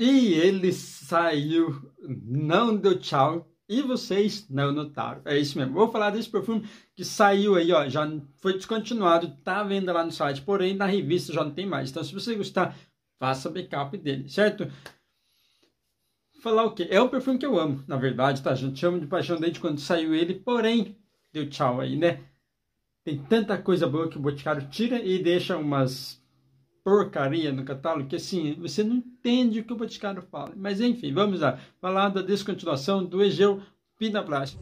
E ele saiu, não deu tchau, e vocês não notaram. É isso mesmo. Vou falar desse perfume que saiu aí, ó, já foi descontinuado, tá vendo lá no site, porém na revista já não tem mais. Então, se você gostar, faça backup dele, certo? Falar o quê? É um perfume que eu amo, na verdade, tá? Gente chama de paixão desde quando saiu ele, porém, deu tchau aí, né? Tem tanta coisa boa que o Boticário tira e deixa umas porcaria no catálogo que assim, você não entende o que o Boticário fala. Mas enfim, vamos lá. Falar da descontinuação do Egeu Pinaplast.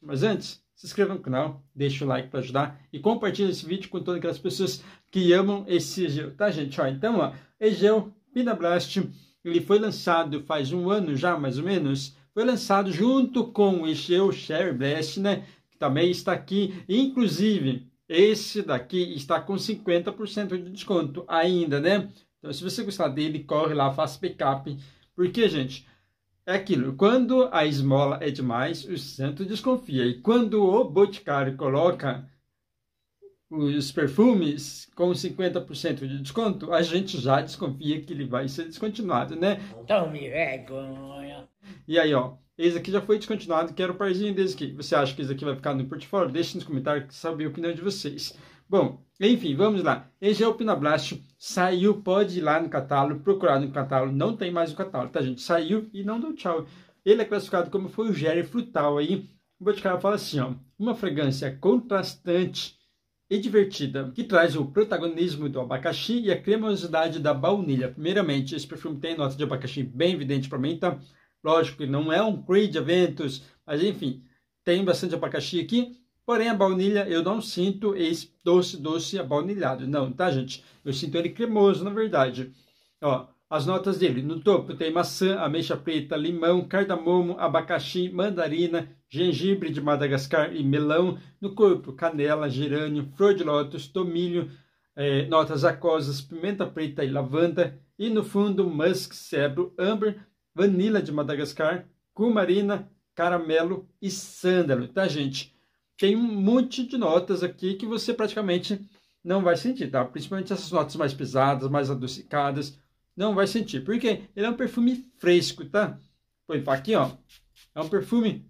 Mas antes, se inscreva no canal, deixa o like para ajudar e compartilhe esse vídeo com todas aquelas pessoas que amam esse Egeu, tá gente? Ó, então, ó, Egeu Pinablast, ele foi lançado faz um ano já, mais ou menos, foi lançado junto com o Egeu Cherry Blast, né, que também está aqui, inclusive, esse daqui está com 50% de desconto ainda, né? Então, se você gostar dele, corre lá, faça backup. Porque, gente, é aquilo. Quando a esmola é demais, o santo desconfia. E quando o boticário coloca os perfumes com 50% de desconto, a gente já desconfia que ele vai ser descontinuado, né? Tome vergonha. E aí, ó, esse aqui já foi descontinuado, quero o parzinho desse aqui. Você acha que esse aqui vai ficar no portfólio? Deixe nos comentários saber a opinião de vocês. Bom, enfim, vamos lá. Esse é o Pinablast, saiu, pode ir lá no catálogo, procurar no catálogo, não tem mais o catálogo, tá gente? Saiu e não deu tchau. Ele é classificado como foi o Jerry Frutal aí. O Boticário fala assim, ó, uma fragrância contrastante e divertida, que traz o protagonismo do abacaxi e a cremosidade da baunilha. Primeiramente, esse perfume tem nota de abacaxi bem evidente para mim, tá? Lógico que não é um Creed Aventus, mas enfim, tem bastante abacaxi aqui. Porém, a baunilha eu não sinto esse doce, doce abaunilhado. Não, tá, gente? Eu sinto ele cremoso, na verdade. Ó, as notas dele. No topo tem maçã, ameixa preta, limão, cardamomo, abacaxi, mandarina, gengibre de Madagascar e melão. No corpo, canela, gerânio, flor de lótus, tomilho, é, notas aquosas, pimenta preta e lavanda. E no fundo, musk, cedro, amber, vanila de Madagascar, cumarina, caramelo e sândalo, tá, gente? Tem um monte de notas aqui que você praticamente não vai sentir, tá? Principalmente essas notas mais pesadas, mais adocicadas, não vai sentir. Porque ele é um perfume fresco, tá? Põe aqui, ó. É um perfume...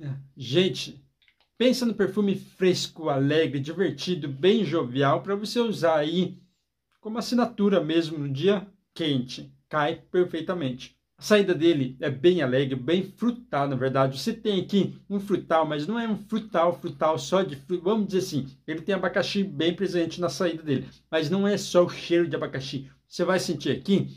É, gente, pensa no perfume fresco, alegre, divertido, bem jovial, para você usar aí como assinatura mesmo no dia quente, cai perfeitamente. A saída dele é bem alegre, bem frutal, na verdade. Você tem aqui um frutal, mas não é um frutal, frutal só de fruta. Vamos dizer assim, ele tem abacaxi bem presente na saída dele, mas não é só o cheiro de abacaxi. Você vai sentir aqui.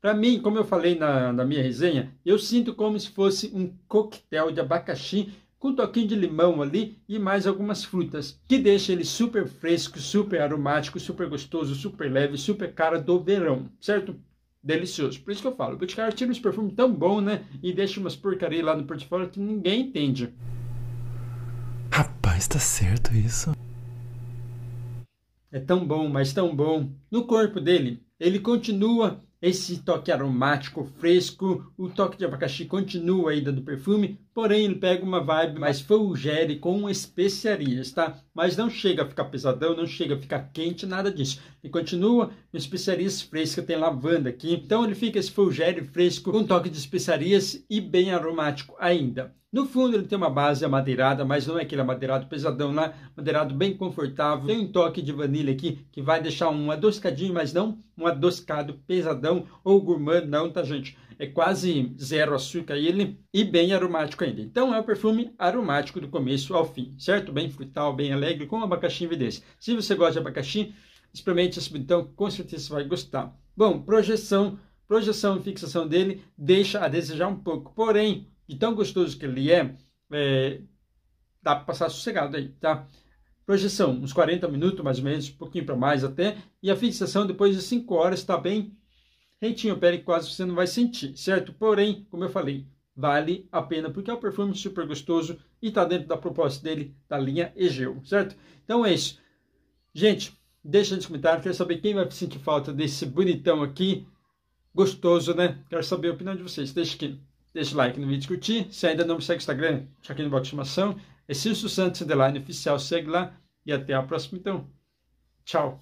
Para mim, como eu falei na, na minha resenha, eu sinto como se fosse um coquetel de abacaxi com um toquinho de limão ali e mais algumas frutas, que deixa ele super fresco, super aromático, super gostoso, super leve, super cara do verão, certo? Delicioso. Por isso que eu falo, o Boticário tira esse perfume tão bom, né? E deixa umas porcaria lá no portfólio que ninguém entende. Rapaz, tá certo isso? É tão bom, mas tão bom. No corpo dele, ele continua esse toque aromático, fresco, o toque de abacaxi continua aí do perfume, porém ele pega uma vibe mais fougere com especiarias, tá? Mas não chega a ficar pesadão, não chega a ficar quente, nada disso. Ele continua com especiarias frescas, tem lavanda aqui, então ele fica esse fougere fresco com toque de especiarias e bem aromático ainda. No fundo ele tem uma base amadeirada, mas não é aquele amadeirado pesadão lá, madeirado bem confortável. Tem um toque de vanilha aqui que vai deixar um adoscadinho, mas não um adoscado pesadão ou gourmand, não, tá gente? É quase zero açúcar ele e bem aromático ainda. Então é um perfume aromático do começo ao fim, certo? Bem frutal, bem alegre, com abacaxi em evidência. Se você gosta de abacaxi, experimente esse então com certeza você vai gostar. Bom, projeção, projeção e fixação dele deixa a desejar um pouco, porém de tão gostoso que ele é, é dá para passar sossegado aí, tá? Projeção, uns 40 minutos mais ou menos, um pouquinho para mais até, e a fixação depois de 5 horas está bem rentinho, pele quase você não vai sentir, certo? Porém, como eu falei, vale a pena porque é um perfume super gostoso e está dentro da proposta dele, da linha Egeu, certo? Então é isso. Gente, deixa nos comentários, quero saber quem vai sentir falta desse bonitão aqui, gostoso, né? Quero saber a opinião de vocês, deixa aqui. Deixa o like no vídeo, curtir. Se ainda não me segue no Instagram, aqui no box de informação. É Cício Santos Underline Oficial, segue lá. E até a próxima então. Tchau.